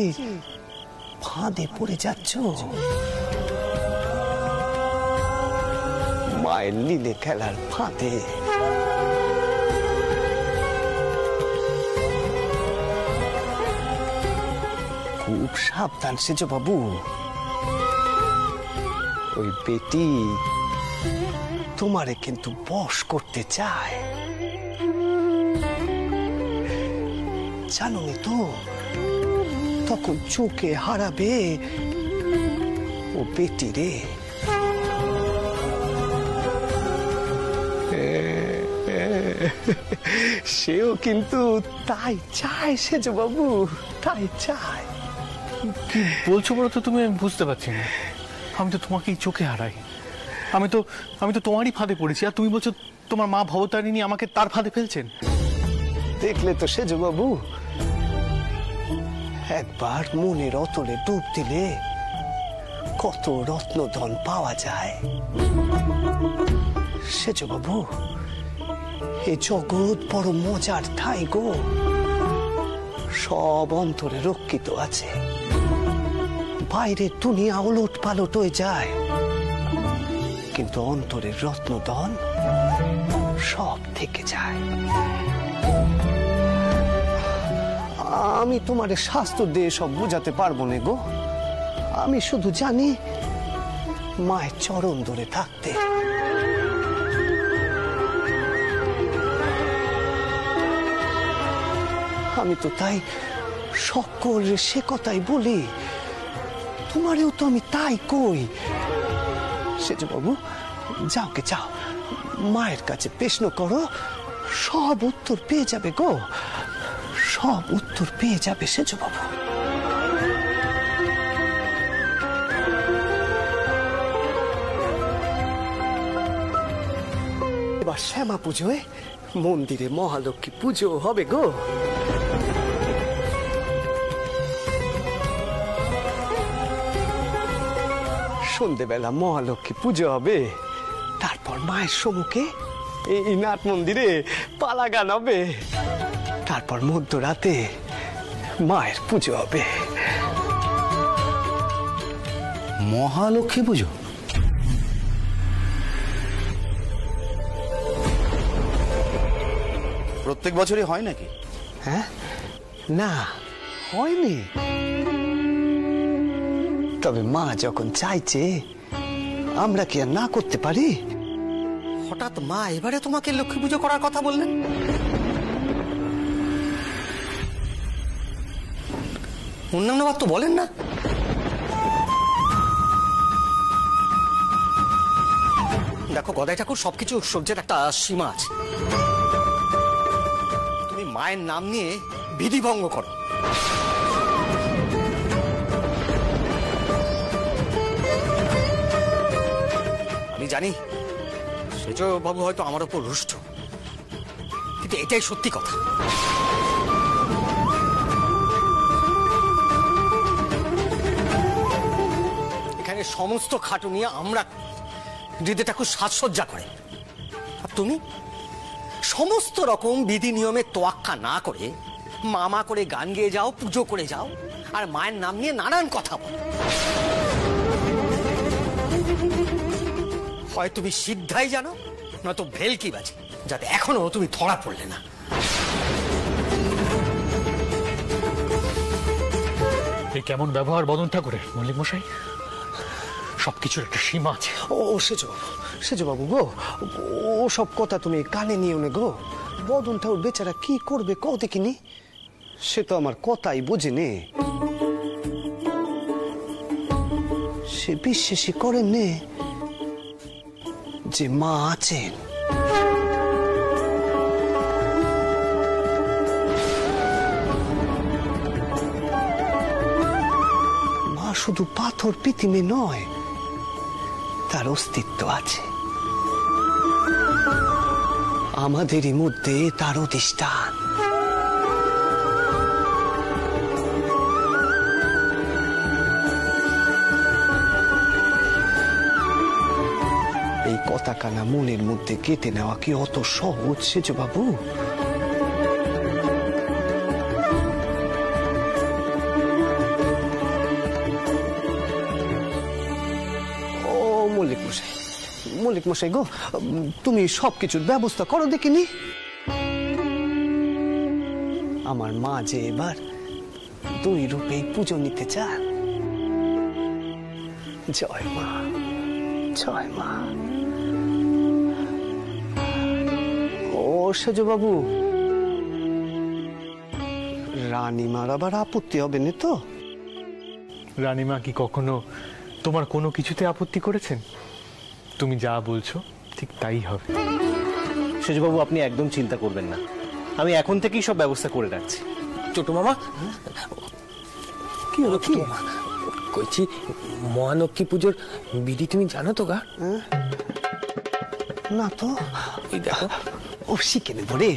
ফাঁদে পড়ে যাচ্ছ মায়ের লীলে খেলার ফাঁদে খুব সাবধান সেজ বাবু ওই বেটি তোমারে কিন্তু বশ করতে চায় জানো তো? তখন চোখে হারাবে ও বেটি রে। সেও কিন্তু তাই চায় সেজ বাবু তাই চায়। কি বলছো বলো তো তুমি বুঝতে পারছি না। আমি তো তোমাকেই চোখে হারাই। আমি তো আমি তো তোমারই ফাঁদে পড়েছি। আর তুমি বলছো তোমার মা ভবতারিণী আমাকে তার ফাঁদে ফেলছেন। দেখলে তো সেজ বাবু একবার মনের অতলে ডুব দিলে কত রত্নধন পাওয়া যায়। বাবু, এ জগৎ বড় মজার ঠাই গো। সব অন্তরে রক্ষিত আছে। বাইরের দুনিয়া ওলট পালট হয়ে যায়। কিন্তু অন্তরের রত্নধন সব থেকে যায়। আমি তোমার শাস্ত্র দিয়ে সব বোঝাতে পারব না গো। আমি শুধু জানি, মায়ের চরণ ধরে থাকতে। আমি তো তাই সকল সে কথাই বলি, তোমারেও তো আমি তাই কই। সেজ বাবু, যাও কে যাও, মায়ের কাছে প্রশ্ন করো, সব উত্তর পেয়ে যাবে গো। সব উত্তর পেয়ে যাবে সেজ বাবু এবার শ্যামা পুজোয় মন্দিরে মহালক্ষ্মী পুজো হবে গো। সন্ধেবেলা মহালক্ষ্মী পুজো হবে। তারপর মায়ের সমুখে এই নাট মন্দিরে পালা গান হবে। তারপর মধ্যরাতে মায়ের পুজো হবে। মহালক্ষ্মী পুজো? প্রত্যেক বছরই হয় নাকি? হ্যাঁ? না হয়নি। তবে মা যখন চাইছে আমরা কি আর না করতে পারি? হঠাৎ মা এবারে তোমাকে লক্ষ্মী পুজো করার কথা বললেন? অন্যান্য বার তো বলেন না। দেখো, গদাই ঠাকুর, সবকিছু সহ্যের একটা সীমা আছে। তুমি মায়ের নাম নিয়ে বিধিভঙ্গ করো। আমি জানি, সেজ বাবু হয়তো আমার উপর রুষ্ট। কিন্তু এটাই সত্যি কথা। এখানে সমস্ত খাটুনি আমরা হৃদয় ঠাকুর সাজসজ্জা করে। আর তুমি? সমস্ত রকম বিধি নিয়মে তোয়াক্কা না করে, মামা করে গান গেয়ে যাও, পুজো করে যাও, আর মায়ের নাম নিয়ে নানান কথা বলো। হয় তুমি সিদ্ধাই জানো, নয়তো ভেলকি বাজে, যাতে এখনও তুমি ধরা পড়লে না। কেমন ব্যবহার বদন ঠাকুরের, মল্লিক মশাই? সবকিছুর একটা সীমা আছে। ও সেজ সেজ বাবু গো। ও, সব কথা তুমি কানে নিও না গো। বদন ঠাকুর বেচারা কি করবে কও দেখিনি? সে তো আমার কথাই বোঝেনে সে বিশ্বাসই করেন নে যে মা আছেন। মা শুধু পাথর পৃথিবী নয় তার অস্তিত্ব আছে। আমাদেরই মধ্যে তার অধিষ্ঠান। এই কথাকানা মনের মধ্যে কেটে নেওয়া কি অত সহজ সেজবাবু বাবু? মল্লিক মশাই গো, তুমি সব কিছুর ব্যবস্থা করো, দেখিনি? আমার মা যে এবার দুই রূপেই পুজো নিতে চান। জয় মা জয় মা। ও বাবু রানীমার আবার আপত্তি হবে না তো? রানীমা কি কখনো তোমার কোনো কিছুতে আপত্তি করেছেন? তুমি যা বলছো ঠিক তাই হবে। সেজবাবু আপনি একদম চিন্তা করবেন না। আমি এখন থেকেই সব ব্যবস্থা করে রাখছি। ছোট মামা? কি হলো কি? কইছি মহালক্ষ্মী পুজোর বিধি তুমি জানো তো গা? না তো। ওই দেখো ও শিখে নেব রে।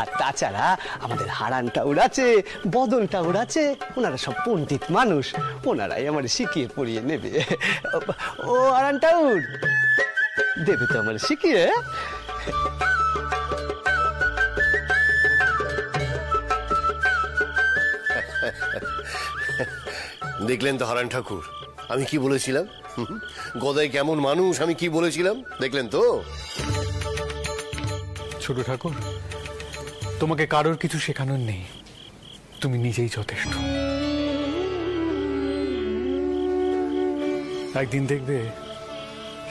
আর তাছাড়া আমাদের হারানটা উড়াচ্ছে বদনটা উড়াচ্ছে ওনারা সব পণ্ডিত মানুষ ওনারাই আমার শিখিয়ে পড়িয়ে নেবে। ও হারানটা দেবে তো আমার শিখিয়ে দেখলেন তো হারান ঠাকুর আমি কি বলেছিলাম? হুম? গদাই কেমন মানুষ আমি কি বলেছিলাম? দেখলেন তো? ছোট ঠাকুর তোমাকে কারোর কিছু শেখানোর নেই। তুমি নিজেই যথেষ্ট। একদিন দেখবে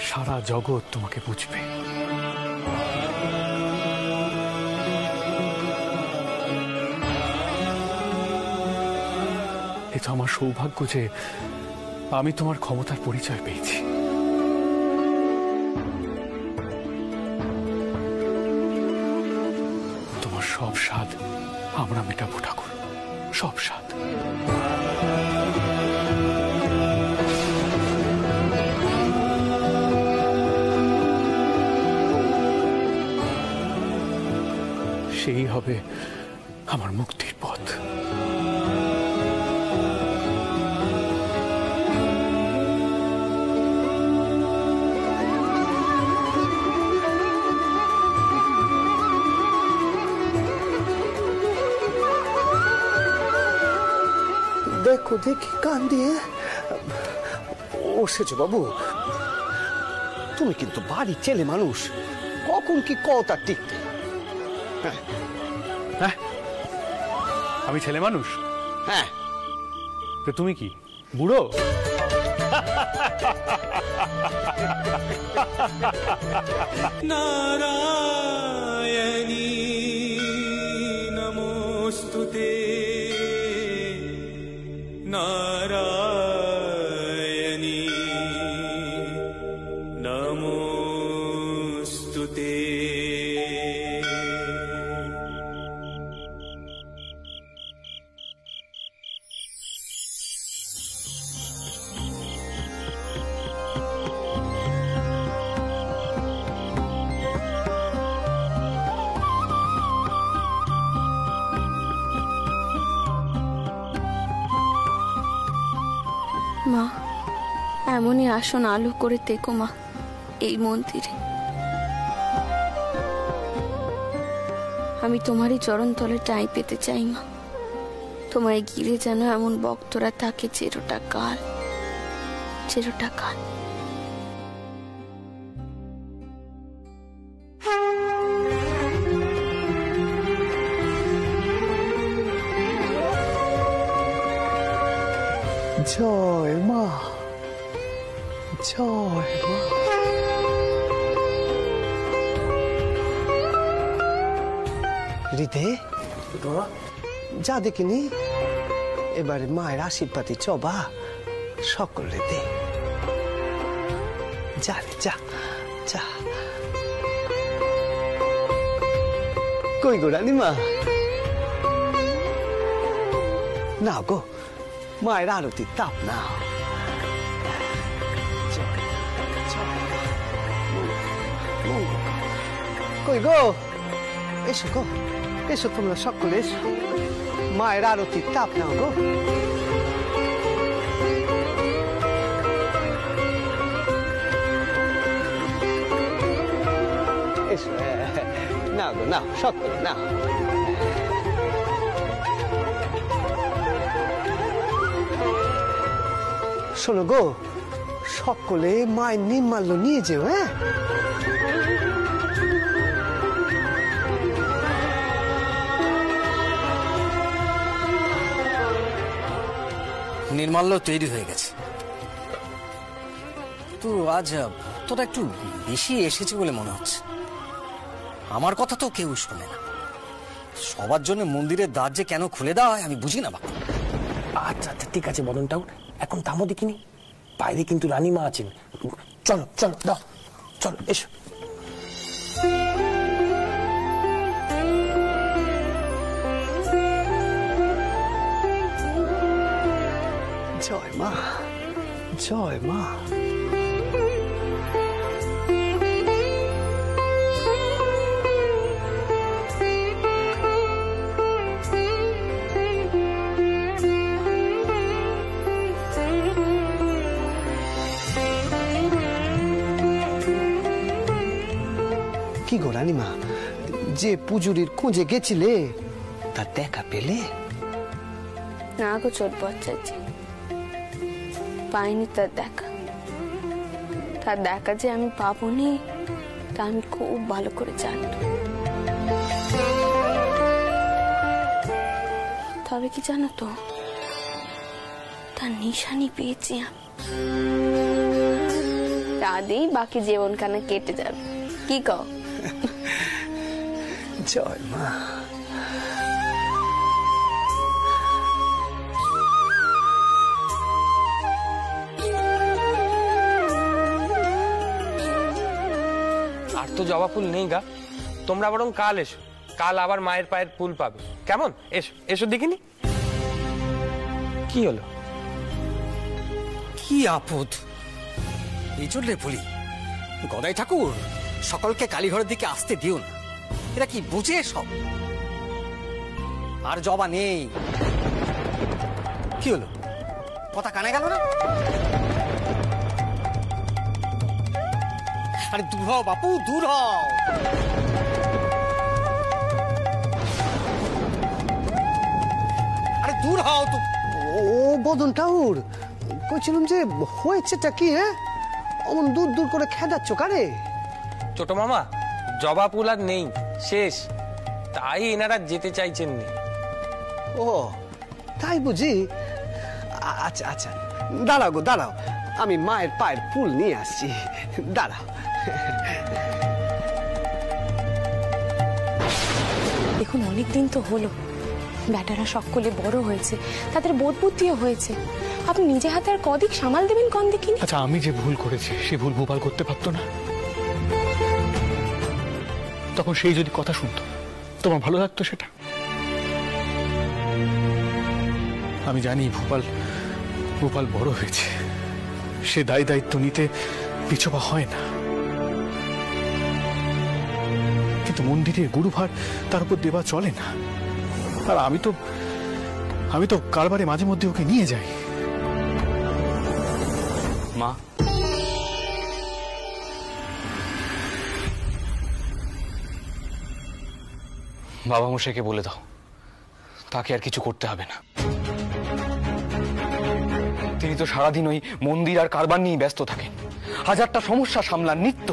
সারা জগৎ তোমাকে বুঝবে। এ তো আমার সৌভাগ্য যে আমি তোমার ক্ষমতার পরিচয় পেয়েছি। তোমার সব স্বাদ আমরা মেটাবো, ঠাকুর। সব স্বাদ। হবে আমার মুক্তির পথ। দেখো, দেখি, কান দিয়ে। ও, সেজ বাবু, তুমি কিন্তু বাড়ি ছেলে মানুষ। কখন কি কথা টিকতে হ্যাঁ হ্যাঁ? আমি ছেলে মানুষ? হ্যাঁ। তো তুমি কি বুড়ো? নারায়ণ। আসন আলো করে তেকো মা, এই মন্দিরে। আমি তোমারই চরণ তলে টাই পেতে চাই মা। তোমায় গিরে যেন এমন বক্তরা থাকে চেরোটা কাল চেরোটা কাল। মা রিদে যা দেখিনি এবারে মায়ের আশীর্বাদে চবা সকলে দে যা রে যা যা। কই গো রানীমা? না গো মায়ের আরতির তাপ না। কই গো? এসো গো, এসো তোমরা সকলে, এসো। মায়ের আরতি, তাপ নাও গো। না গো না সকলে না শোনো গো, সকলে মায়ের নিম্মাল্য নিয়ে যেও হ্যাঁ? নির্মাল্য তৈরি হয়ে গেছে। তো আজ তোরা একটু বেশি এসেছে বলে মনে হচ্ছে। আমার কথা তো কেউ শোনে না। সবার জন্য মন্দিরের দ্বার যে কেন খুলে দেওয়া হয় আমি বুঝি না বাবা আচ্ছা আচ্ছা ঠিক আছে মদনটাও এখন থামো দেখিনি। বাইরে কিন্তু রানীমা আছেন। চলো চলো, দাও। চলো, এসো। মা, জয় মা। কি গো রানীমা, যে পুজুরির খুঁজে গেছিলে তার দেখা পেলে? না গো চোট বচ্চাজি পাইনি তার দেখা। তার দেখা যে আমি পাবনি, তা আমি খুব ভালো করে জানি। তবে কি জানো তো, তার নিশানি পেয়েছি আমি। তাদেই বাকি জীবনখানা কেটে যাবে। কি কও? জয় মা। তো জবা ফুল নেই গা। তোমরা বরং কাল এসো। কাল আবার মায়ের পায়ের ফুল পাবে। কেমন? এসো এসো দেখিনি? কি হলো? কি আপদ? এই বলি, গদাই ঠাকুর, সকলকে কালীঘরের দিকে আসতে দিও না এরা কি বুঝে সব? আর জবা নেই। কি হলো? কথা কানে গেল না? আরে দূর হও বাপু দূর হও। আরে দূর হও তো। ও বদন ঠাউর কইছিলাম যে হয়েছেটা কি হ্যাঁ? অমন দূর দূর করে খেদাচ্ছ কারে? ছোট মামা জবা ফুল আর নেই শেষ। তাই এনারা যেতে চাইছেন না। ও তাই বুঝি? আচ্ছা আচ্ছা দাঁড়াও গো দাঁড়াও। আমি মায়ের পায়ের ফুল নিয়ে আসছি। দাঁড়াও। দেখুন অনেক দিন তো হলো। ব্যাটারা সকলে বড় হয়েছে, তাদের বোধ বুদ্ধিও হয়েছে। আপনি নিজে হাতে আর কদিক সামাল দেবেন কন দেখিনি আচ্ছা আমি যে ভুল করেছি, সে ভুল ভোপাল করতে পারতো না। তখন সেই যদি কথা শুনতো, তোমার ভালো লাগতো সেটা? আমি জানি ভোপাল ভোপাল বড় হয়েছে। সে দায় দায়িত্ব নিতে পিছপা হয় না। মন্দিরের গুরুভার তার উপর দেওয়া চলে না। আর আমি তো আমি তো কারবারে মাঝে মধ্যে ওকে নিয়ে যাই। মা। বাবা মশাইকে বলে দাও, তাকে আর কিছু করতে হবে না। তিনি তো সারাদিন ওই মন্দির আর কারবার নিয়ে ব্যস্ত থাকেন। হাজারটা সমস্যা সামলান নিত্য।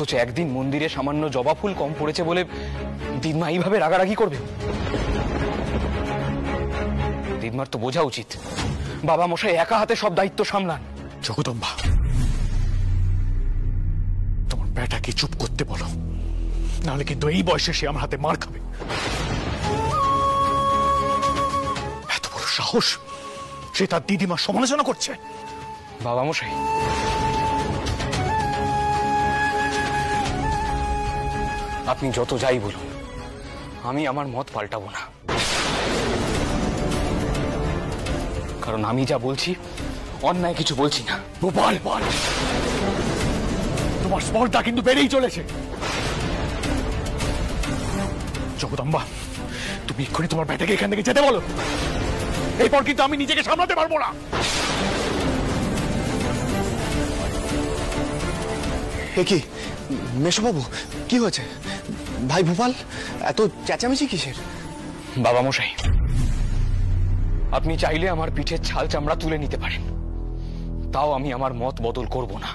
অথচ একদিন মন্দিরে সামান্য জবা ফুল কম পড়েছে বলে দিদমা এইভাবে রাগারাগি করবে? দিদমার তো বোঝা উচিত। বাবা মশাই একা হাতে সব দায়িত্ব সামলান। জগদম্বা তোমার ব্যাটাকে চুপ করতে বলো। নাহলে কিন্তু এই বয়সে সে আমার হাতে মার খাবে। এত বড় সাহস সে তার দিদিমার সমালোচনা করছে। বাবা মশাই আপনি যত যাই বলুন আমি আমার মত পাল্টাবো না। কারণ আমি যা বলছি অন্যায় কিছু বলছি না। গোপাল! বল তোমার স্পর্ধা কিন্তু বেড়েই চলেছে। জগদম্বা তুমি এক্ষুনি তোমার ব্যাটাকে এখান থেকে যেতে বলো। এরপর কিন্তু আমি নিজেকে সামলাতে পারব না। এ কি? মেশবাবু কি হয়েছে? ভাই ভোপাল, এত চেঁচামেচি কিসের? বাবা মশাই, আপনি চাইলে আমার পিঠের ছাল চামড়া তুলে নিতে পারেন। তাও আমি আমার মত বদল করব না।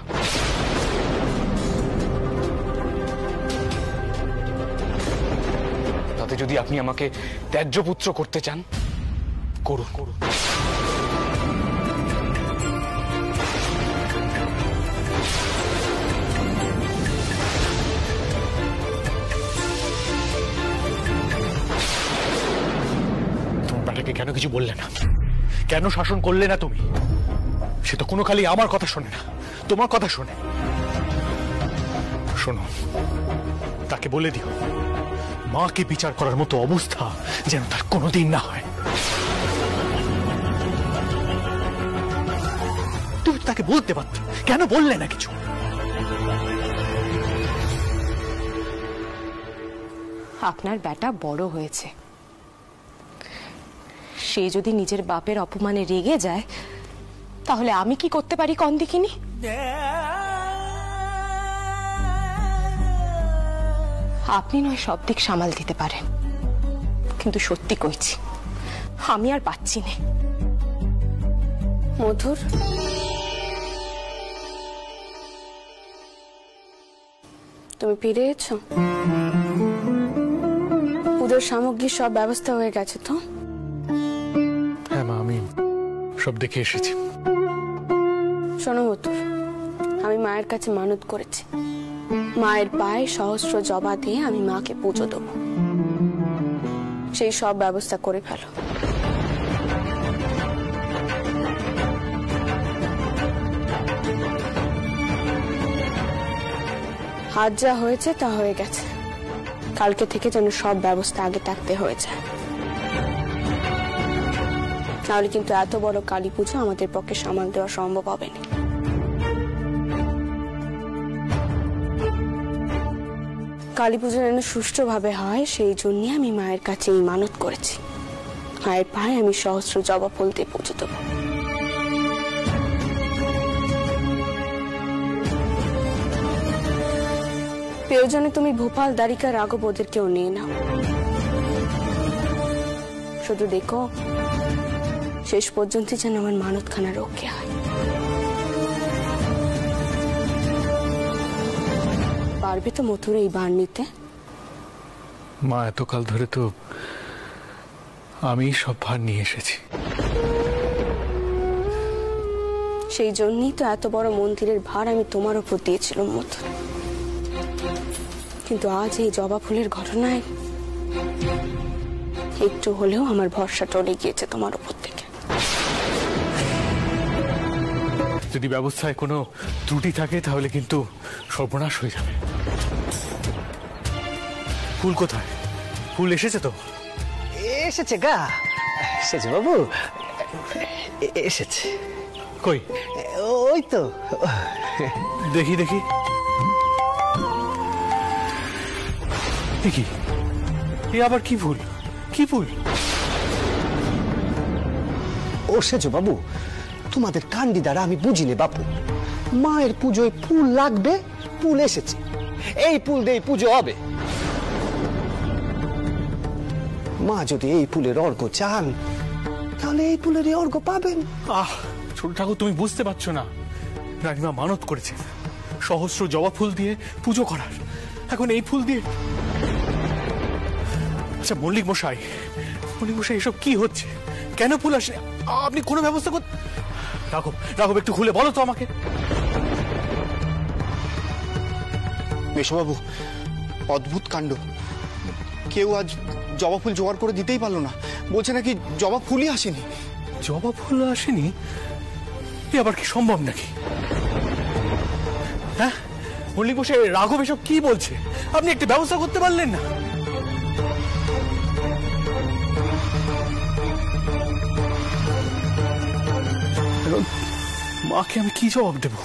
তাতে যদি আপনি আমাকে ত্যায্য পুত্র করতে চান, করুন করুন। কেন কিছু বললে না? কেন শাসন করলে না তুমি? সে তো কোনো খালি আমার কথা শোনে না। তোমার কথা শোনে। শোনো, তাকে বলে দিও, মাকে বিচার করার মতো অবস্থা যেন তার কোনোদিন না হয়। তুমি তাকে বলতে পারত, কেন বললে না কিছু? আপনার বেটা বড় হয়েছে। সে যদি নিজের বাপের অপমানে রেগে যায়, তাহলে আমি কি করতে পারি কন দেখিনি? আপনি নয়, সব দিক সামাল দিতে পারেন কিন্তু সত্যি কইছি, আমি আর পাচ্ছি না। মধুর। তুমি ফিরে এছো পুজোর সামগ্রীর সব ব্যবস্থা হয়ে গেছে তো? সব দেখে এসেছি। শোনো মধুর আমি মায়ের কাছে মানত করেছি। মায়ের পায়ে সহস্র জবা দিয়ে আমি মাকে পুজো দেবো। সেই সব ব্যবস্থা করে ফেলো। আজ যা হয়েছে তা হয়ে গেছে। কালকে থেকে যেন সব ব্যবস্থা আগে থাকতে হয়ে যায়। নাহলে কিন্তু এত বড় কালী পুজো আমাদের পক্ষে সামাল দেওয়া সম্ভব হবে না। কালী পুজো যেন সুষ্ঠুভাবে হয়, সেই জন্য আমি মায়ের কাছে এই মানত করেছি। মায়ের পায়ে আমি সহস্র জবা ফুল দিয়ে পুজো দেবো। প্রয়োজনে, তুমি ভোপাল, দ্বারিকা, রাঘব, ওদেরকেও নিয়ে নাও। শুধু দেখো শেষ পর্যন্ত যেন আমার মানত খানা রক্ষে হয়। পারবে তো মথুর এই বার নিতে? মা এতকাল ধরে তো আমি সব ভার নিয়ে এসেছি। সেই জন্যই তো এত বড় মন্দিরের ভার আমি তোমার উপর দিয়েছিলাম মথুর। কিন্তু আজ এই জবা ফুলের ঘটনায় একটু হলেও আমার ভরসা টলে গিয়েছে তোমার উপর। যদি ব্যবস্থায় কোনো ত্রুটি থাকে তাহলে কিন্তু সর্বনাশ হয়ে যাবে। ফুল কোথায়? ফুল এসেছে তো? এসেছে গা। এসেছে বাবু। এসেছে। কই? ওই তো। দেখি দেখি। দেখি এ আবার কি ফুল? কি ফুল? ও সেজো বাবু। তোমাদের কান্ডি দ্বারা আমি বুঝিনি, বাপু। মায়ের পুজোয় ফুল লাগবে, ফুল এসেছে। এই ফুল দিয়ে পুজো হবে। মা যদি এই ফুলের অর্ঘ চান, তাহলে এই ফুলের অর্ঘ পাবেন। আহ, ছোট ঠাকুর, তুমি বুঝতে পারছ না। রানীমা মানত করেছে। সহস্র জবা ফুল দিয়ে পুজো করার। এখন এই ফুল দিয়ে আচ্ছা মল্লিক মশাই মল্লিক মশাই, এসব কি হচ্ছে? কেন ফুল আসে আপনি কোনো ব্যবস্থা কর রাঘব রাঘব একটু খুলে বলো তো আমাকে। মেশবাবু অদ্ভুত কাণ্ড। কেউ আজ জবা ফুল জোগাড় করে দিতেই পারল না। বলছে নাকি জবা ফুলই আসেনি। জবা ফুল আসেনি? এ আবার কি সম্ভব নাকি? হ্যাঁ? মল্লিক মশাই রাঘব এসব কি বলছে? আপনি একটু ব্যবস্থা করতে পারলেন না? মাকে আমি কি জবাব দেবো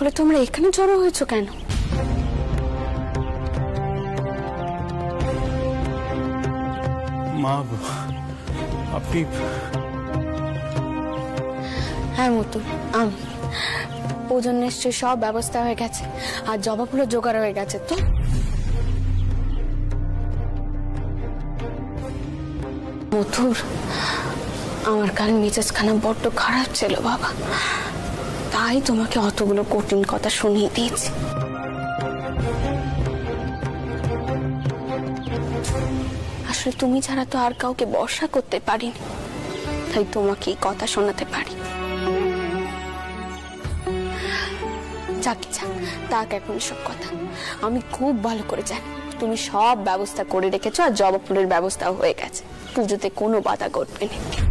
সকলে তোমরা এখানে জড়ো হয়েছো কেন? মা আপনি হ্যাঁ মতু আমি। পুজোর নিশ্চয়ই সব ব্যবস্থা হয়ে গেছে আর জবা ফুলের জোগাড় হয়ে গেছে তো। মথুর আমার কাল মেজাজখানা বড্ড খারাপ ছিল বাবা। তাই তোমাকে অতগুলো কঠিন কথা শুনিয়ে দিয়েছি। আসলে তুমি ছাড়া তো আর কাউকে বর্ষা করতে পারিনি। তাই তোমাকে এই কথা শোনাতে পারি। যাক যাক, তাক এখন সব কথা। আমি খুব ভালো করে জানি। তুমি সব ব্যবস্থা করে রেখেছো আর জবা ফুলের ব্যবস্থাও হয়ে গেছে। পুজোতে কোনো বাধা ঘটবে না।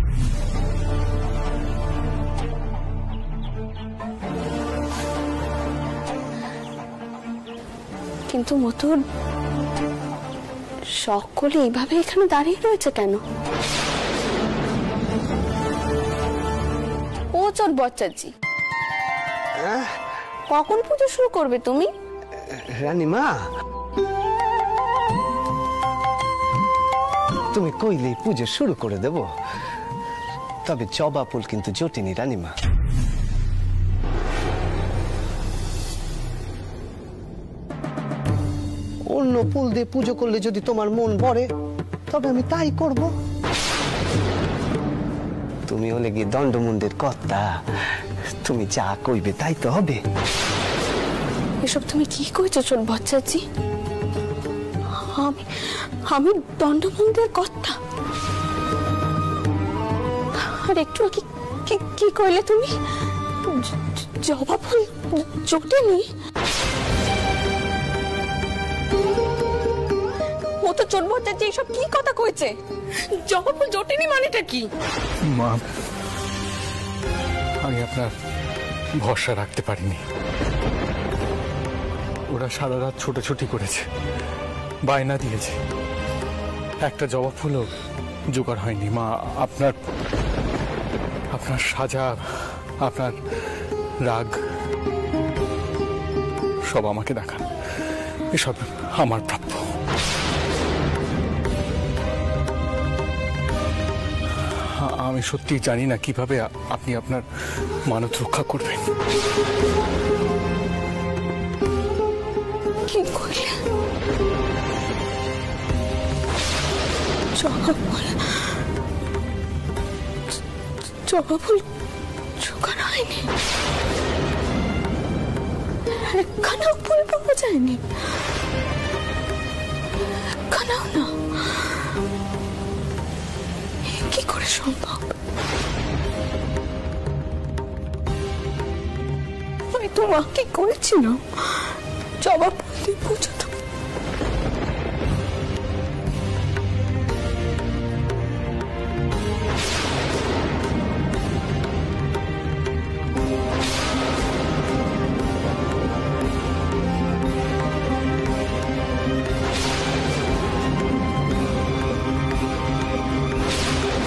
কিন্তু মতুর সকলে এইভাবে এখানে দাঁড়িয়ে রয়েছে কেন? ও চোর বচ্চাজি কখন পুজো শুরু করবে তুমি? রানীমা? তুমি কইলেই পুজো শুরু করে দেব। তবে জবা ফুল কিন্তু জটিনি রানীমা। অন্য ফুল দিয়ে পুজো করলে যদি তোমার মন ভরে তবে আমি তাই করব। তুমি হলে গিয়ে দণ্ডমুন্ডের কর্তা। তুমি যা কইবে তাই তো হবে। এসব তুমি কি কইছো চোর বচ্চাজি আমি আমি দণ্ডমন্দির কর্তা। আর একটু কি কি কইলে তুমি? জবা ফুল জোটেনি তো চোর বচ্চাজি এসব কি কথা কইছে? জবা ফুল জোটেনি মানেটা কি? মা, আমি আপনার ভরসা রাখতে পারিনি। ওরা সারা রাত ছোটাছুটি করেছে, বায়না দিয়েছে। একটা জবা ফুলও জোগাড় হয়নি। মা, আপনার আপনার সাজা, আপনার রাগ, সব আমাকে দেখান। এসব আমার প্রাপ্য আমি সত্যি জানি না কীভাবে আপনি আপনার মানত রক্ষা করবেন। কি কইলে জবা ফুল জবা ফুল জোগাড় হয়নি। একখানাও ফুল পাওয়া যায়নি একখানাও না। তোমাকে করেছিল জবাব ফুল দিয়ে